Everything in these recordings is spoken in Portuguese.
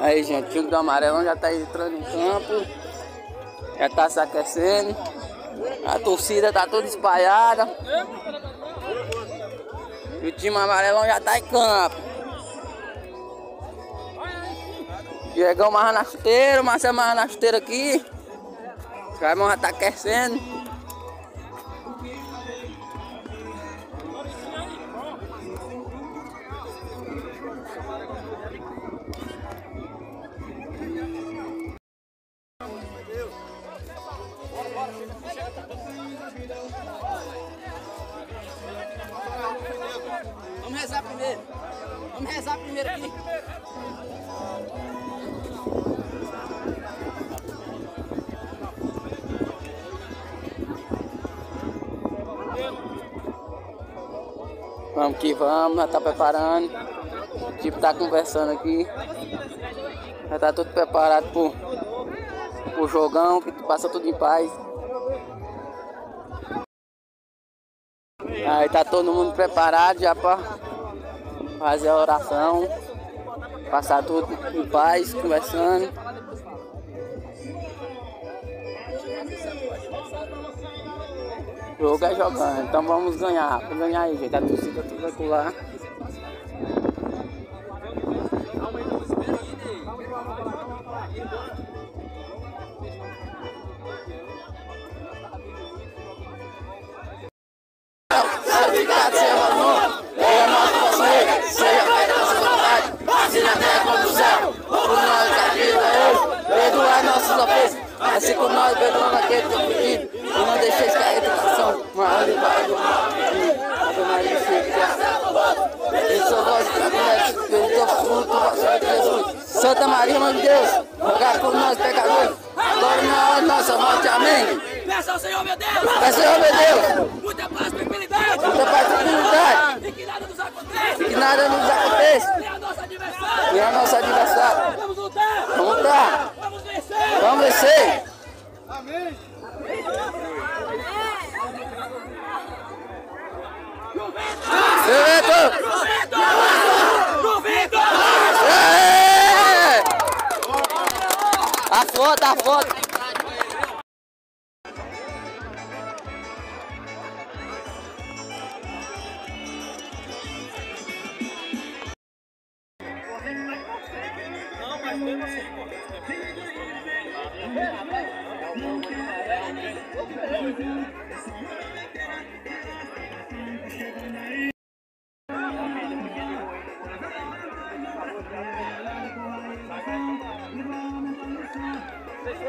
Aí, gente, o time do Amarelão já tá entrando em campo. Já tá se aquecendo. A torcida tá toda espalhada. E o time amarelão já tá em campo. Diegão mais na chuteira, Marcelo mais na chuteira aqui. Os caras já tá aquecendo. Primeiro aqui. Vamos que vamos, nós tá preparando. O tipo tá conversando aqui. Já tá tudo preparado pro, pro jogão, que passa tudo em paz. Aí tá todo mundo preparado já pra fazer a oração. Passar tudo em paz, conversando. Jogo é jogando, então vamos ganhar. Vamos ganhar aí, gente. A torcida tudo vai pular. Assim como nós perdoamos aquele que é pedido. E não deixeis cair a tentação, mas livrai do mal. Ave Maria, de. Eu sou vós que agradece pelo teu fruto, vosso Filho Jesus. Santa Maria, Mãe de Deus, rogai por nós pecadores, agora e na hora de nossa morte. Amém. Peça ao Senhor, meu Deus! Peça, Senhor, meu Deus. Muita paz, tranquilidade! Muita paz e tranquilidade. E que nada nos aconteça! Que nada nos aconteça. E a nossa adversária! E é a nossa adversária. Vamos lutar! Vamos lutar. Vamos vencer! Vamos vencer. Duvido! É! A foto,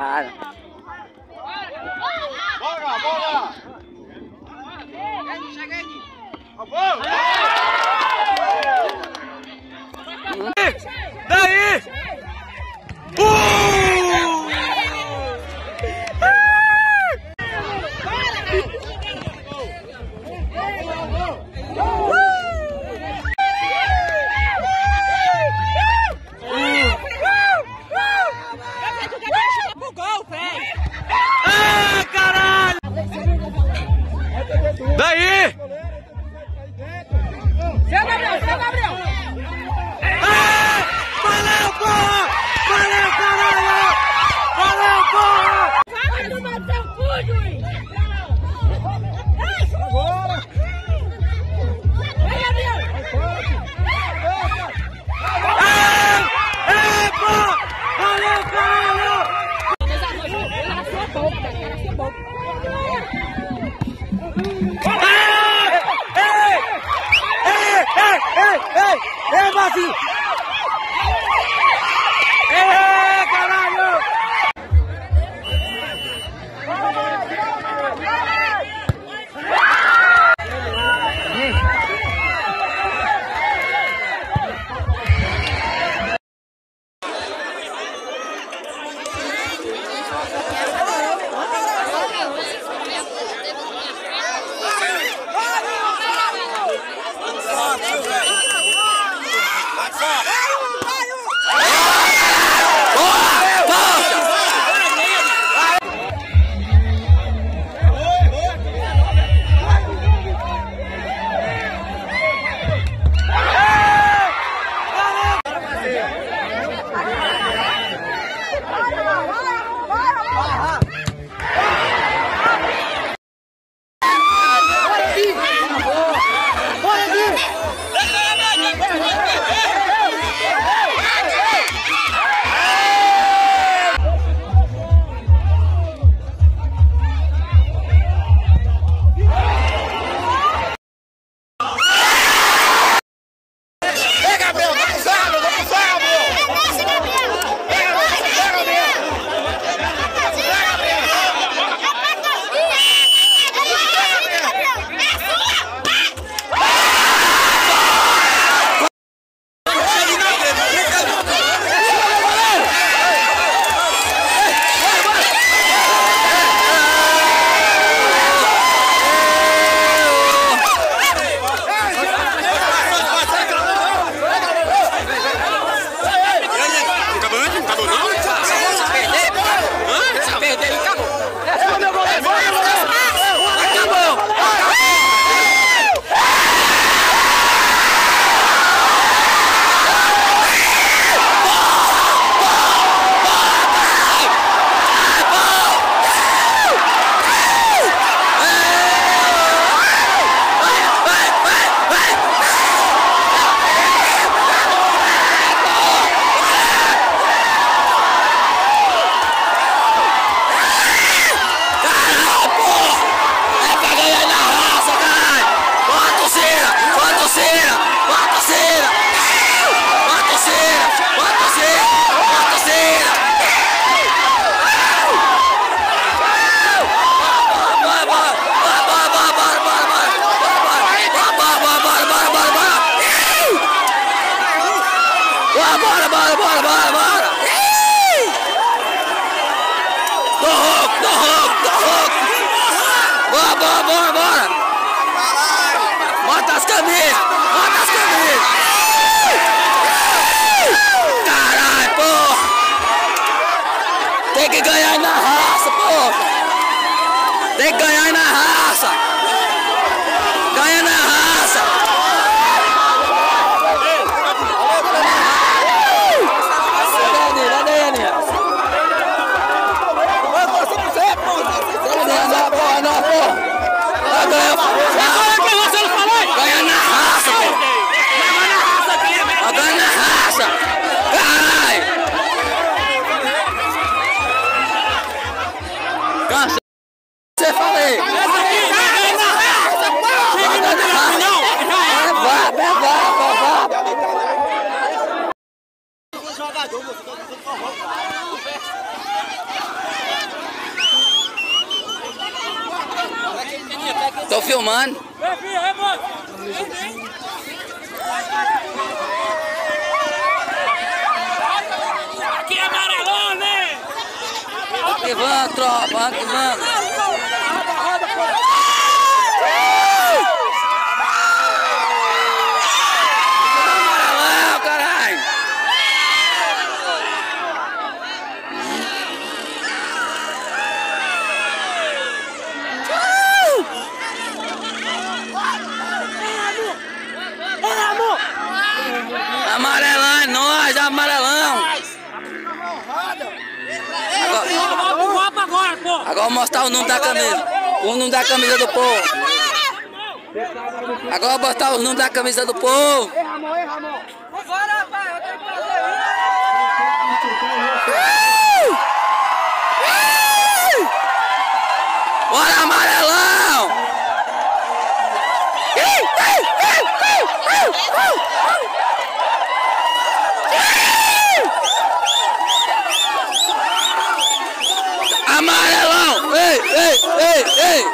Claro. Você falei! Essa aqui, vai na raça, pô. Vai ganhar na raça! Não, É é vá, é vá! Tô filmando. Vem aqui, é. Aqui é amarelão, né? Aqui vamos, tropa, aqui vamos. Amarelão, caralho! Amarelão é nós, amarelão! Agora, Volta agora, eu vou mostrar o número da camisa. O número da camisa do povo. Agora eu vou botar o número da camisa do povo. Bora, amarelão! Amarelão! Ei, ei, ei, ei!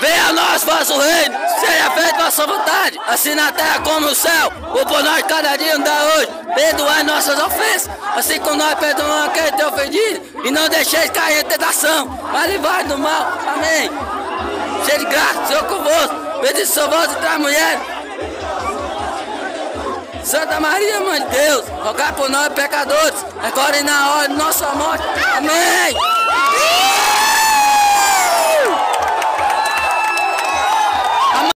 Venha a nós, vosso reino, seja feita vossa vontade, assim na terra como no céu. O por nós cada dia dá hoje, perdoai nossas ofensas, assim como nós perdoamos quem tem ofendido, e não deixeis cair em tentação, mas livrai do mal. Amém. Cheio de graça, Senhor convosco, bendição vós entre as mulheres. Santa Maria, Mãe de Deus, rogai por nós pecadores, agora e na hora de nossa morte. Amém.